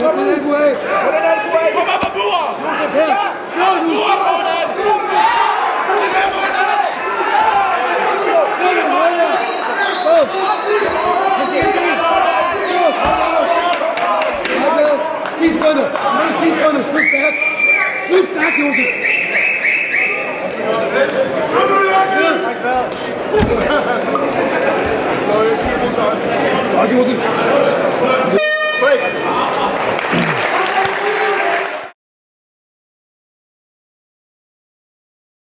Jonathan Elgoué. Jonathan Elgoué. Thomas Baboua. Joseph